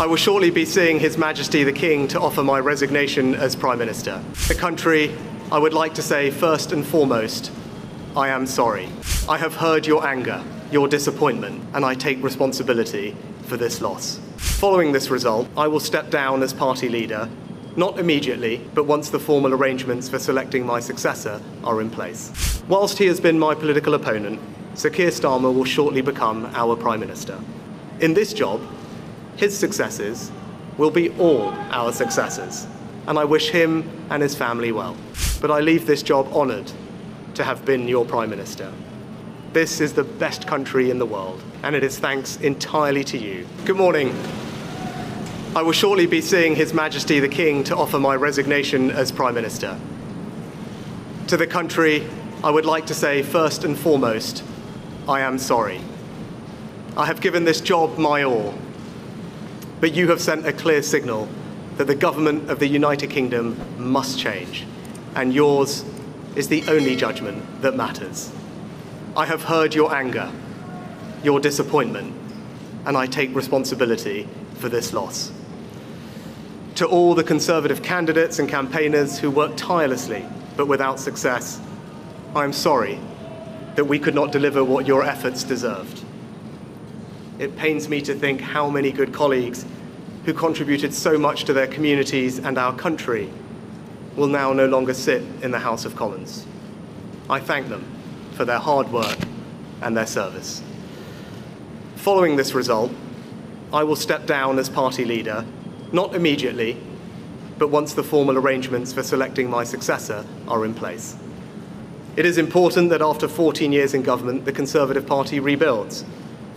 I will shortly be seeing His Majesty the King to offer my resignation as Prime Minister. The country, I would like to say first and foremost, I am sorry. I have heard your anger, your disappointment, and I take responsibility for this loss. Following this result, I will step down as party leader, not immediately, but once the formal arrangements for selecting my successor are in place. Whilst he has been my political opponent, Sir Keir Starmer will shortly become our Prime Minister. In this job, his successors will be all our successors, and I wish him and his family well. But I leave this job honoured to have been your Prime Minister. This is the best country in the world, and it is thanks entirely to you. Good morning. I will shortly be seeing His Majesty the King to offer my resignation as Prime Minister. To the country, I would like to say first and foremost, I am sorry. I have given this job my all, but you have sent a clear signal that the government of the United Kingdom must change, and yours is the only judgment that matters. I have heard your anger, your disappointment, and I take responsibility for this loss. To all the Conservative candidates and campaigners who worked tirelessly but without success, I am sorry that we could not deliver what your efforts deserved. It pains me to think how many good colleagues who contributed so much to their communities and our country will now no longer sit in the House of Commons. I thank them for their hard work and their service. Following this result, I will step down as party leader, not immediately, but once the formal arrangements for selecting my successor are in place. It is important that after 14 years in government, the Conservative Party rebuilds,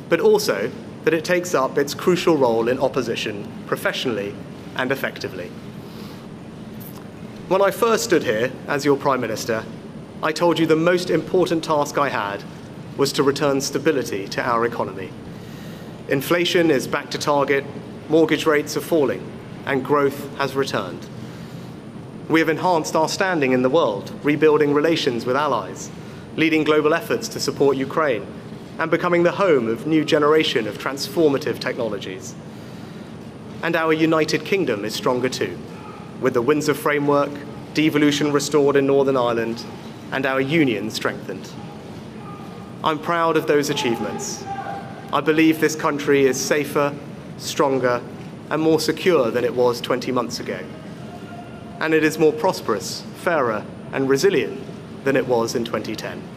but also that it takes up its crucial role in opposition professionally and effectively. When I first stood here as your Prime Minister, I told you the most important task I had was to return stability to our economy. Inflation is back to target, mortgage rates are falling, and growth has returned. We have enhanced our standing in the world, rebuilding relations with allies, leading global efforts to support Ukraine, and becoming the home of new generation of transformative technologies. And our United Kingdom is stronger too, with the Windsor Framework, devolution restored in Northern Ireland, and our union strengthened. I'm proud of those achievements. I believe this country is safer, stronger, and more secure than it was 20 months ago. And it is more prosperous, fairer, and resilient than it was in 2010.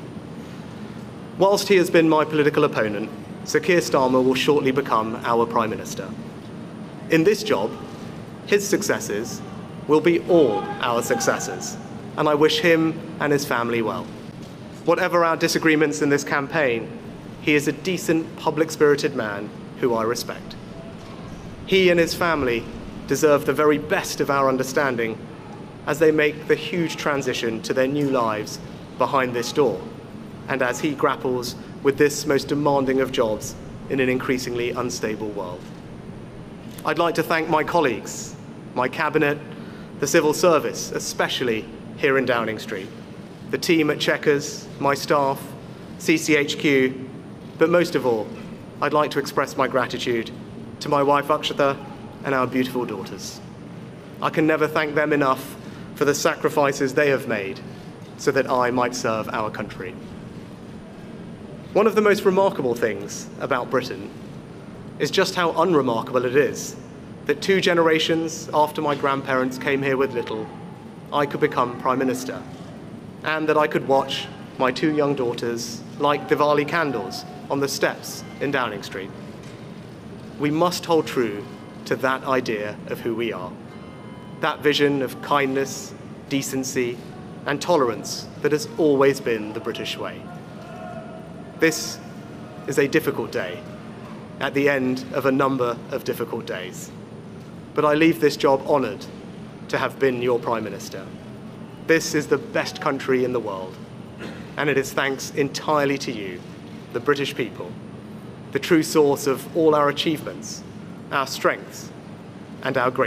Whilst he has been my political opponent, Sir Keir Starmer will shortly become our Prime Minister. In this job, his successes will be all our successes, and I wish him and his family well. Whatever our disagreements in this campaign, he is a decent, public spirited man who I respect. He and his family deserve the very best of our understanding as they make the huge transition to their new lives behind this door, and as he grapples with this most demanding of jobs in an increasingly unstable world. I'd like to thank my colleagues, my cabinet, the civil service, especially here in Downing Street, the team at Chequers, my staff, CCHQ, but most of all, I'd like to express my gratitude to my wife Akshata and our beautiful daughters. I can never thank them enough for the sacrifices they have made so that I might serve our country. One of the most remarkable things about Britain is just how unremarkable it is that two generations after my grandparents came here with little, I could become Prime Minister, and that I could watch my two young daughters light Diwali candles on the steps in Downing Street. We must hold true to that idea of who we are, that vision of kindness, decency, and tolerance that has always been the British way. This is a difficult day, at the end of a number of difficult days but I leave this job honoured to have been your Prime Minister. This is the best country in the world, and it is thanks entirely to you, the British people, the true source of all our achievements, our strengths, and our great.